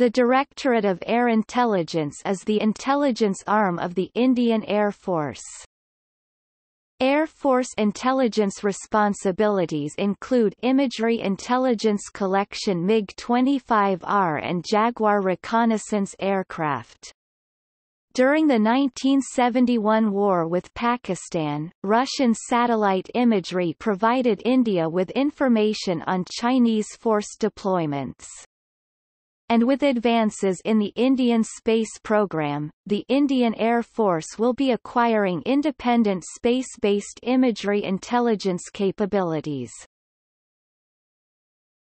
The Directorate of Air Intelligence is the intelligence arm of the Indian Air Force. Air Force intelligence responsibilities include imagery intelligence collection MiG-25R and Jaguar reconnaissance aircraft. During the 1971 war with Pakistan, Russian satellite imagery provided India with information on Chinese force deployments and with advances in the Indian space program, the Indian Air Force will be acquiring independent space-based imagery intelligence capabilities.